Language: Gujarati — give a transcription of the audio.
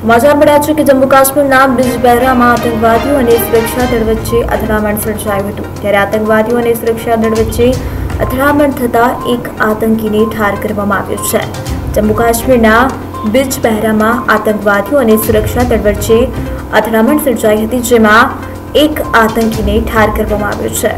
સમાચાર મળ્યા છે કે જમ્મુ કાશ્મીરના બિજબહેરામાં આતંકવાદીઓ અને સુરક્ષા દળ વચ્ચે અથડામણ સર્જાયું હતું. ત્યારે આતંકવાદીઓ અને સુરક્ષા દળ વચ્ચે અથડામણ થતાં એક આતંકીને ઠાર કરવામાં આવ્યો છે. જમ્મુ કાશ્મીરના બિજબહેરામાં આતંકવાદીઓ અને સુરક્ષા દળ વચ્ચે અથડામણ સર્જાઈ હતી, જેમાં એક આતંકીને ઠાર કરવામાં આવ્યો છે.